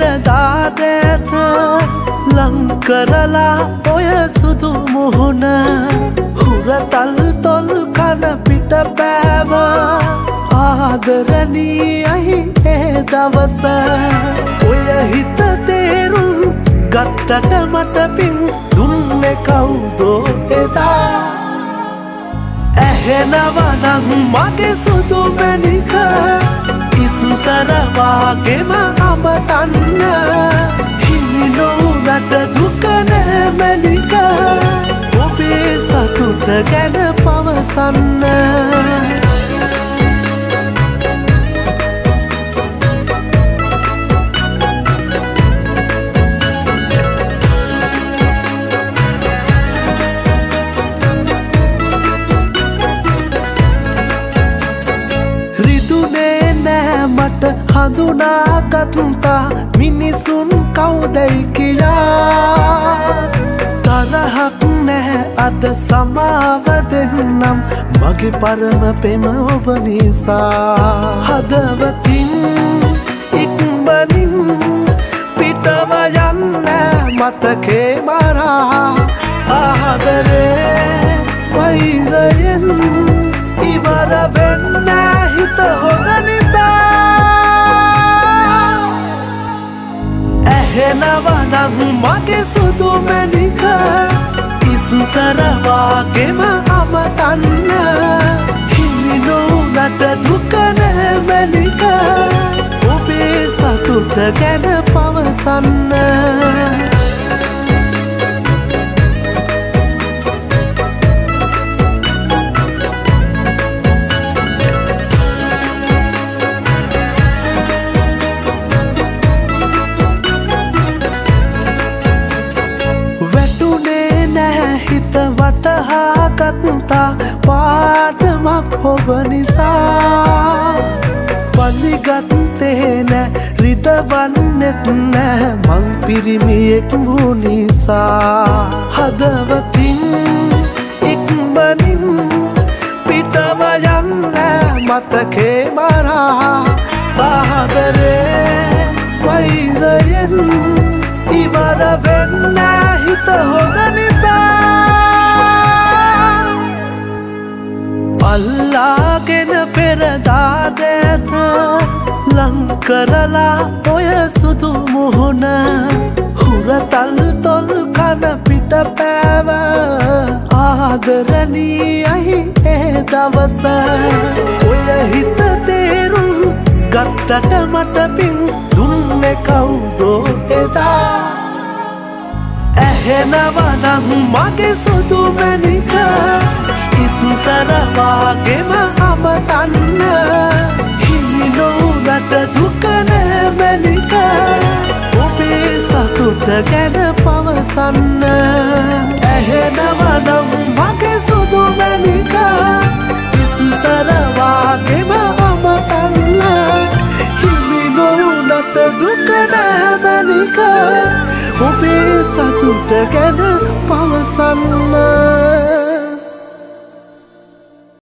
දාදෑත ලංකරලා ඔය සුදු මුහුණ හුරතල් තොල් කන පිට පෑව ආදරණී අයි ඒ දවස. ඔය හිත තේරුම් ගත්තට මට පින් දුන්නෙ කවුදෝ එදා? ඇහෙනවනං මගේ සුදු මැනික ඉස්සරවාගෙම අමතන්න ගැන පවසන්න. රිදුනේ නෑ මට හඳුනාගත්තා. මිනිසුන් කවුදැයි කියා තරහක් නැහැ අද සමාව දෙන්නම් මගේ පරම පෙම ඔබ නිසා. හදවතින් ඉක්මනින් පිටව යන්න මතකේ මරා. ආදරේ වෛරයෙන් ඉවර වෙන්න හිත හොඳ නිසා. ඇහෙනවනං මගේ සුදු මැනික ඉස්සරවාගෙම අමතන්න. හිමිනෝනට දුකනෑ මැනික ඔබේ සතුට ගැන පවසන්න. ඔබ නිසා. පලිගත්තේ නෑ රිදවන්නෙත් නෑ. මං පිරිමියෙක් වූ නිසා. හදවතින් ඉක්මනින් පිටව යන්න මතකේ මරා. ආදරේ වෛරයෙන් ඉවර වෙන්න හිත හොඳ අල්ලාගෙන පෙරදාදෑත ලංකරලා ඔය සුදු මුහුණ හුරතල් තොල් කන පිට පෑව. ආදරණී අයි ඒ දවස. ඔය හිත තේරුම් ගත්තට මට පින් දුන්නෙ කවුදෝ එදා? ඇහෙනවනං මගේ සුදු මැනික ඉස්සරවාගෙම අමතන්න. හිමිනෝනට දුකනෑ මැනික ඔබේ සතුට ගැන පවසන්න. ඇහෙනවනම් මගේ සුදු මැනික ඉස්සරවාගෙම අමතන්න. හිමිනෝනට දුකනෑ මැනික ඔබේ සතුට ගැන පවසන්න.